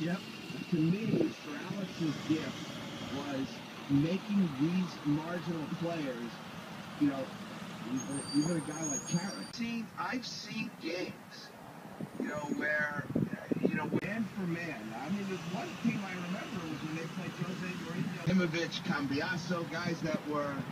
Yep. To me, for Alex's gift was making these marginal players, you know, even, even a guy like Carrick. Seen, I've seen games, you know, where, you know, Man for man. I mean, there's one team I remember was when they played Jose Mourinho. Imovich, Cambiasso, guys that were.